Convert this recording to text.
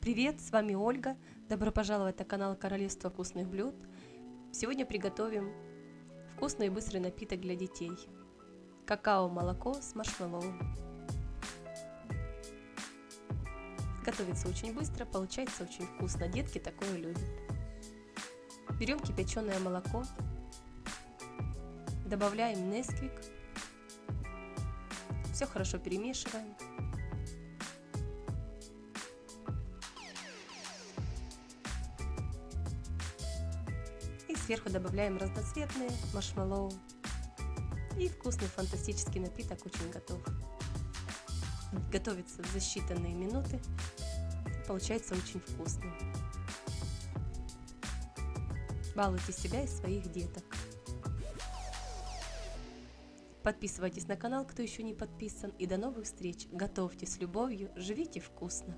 Привет, с вами Ольга. Добро пожаловать на канал Королевство вкусных блюд. Сегодня приготовим вкусный и быстрый напиток для детей. Какао-молоко с маршмеллоу. Готовится очень быстро, получается очень вкусно. Детки такое любят. Берем кипяченое молоко, добавляем Несквик, все хорошо перемешиваем. Сверху добавляем разноцветные маршмеллоу. И вкусный фантастический напиток очень готов. Готовится за считанные минуты. Получается очень вкусно. Балуйте себя и своих деток. Подписывайтесь на канал, кто еще не подписан. И до новых встреч. Готовьте с любовью, живите вкусно.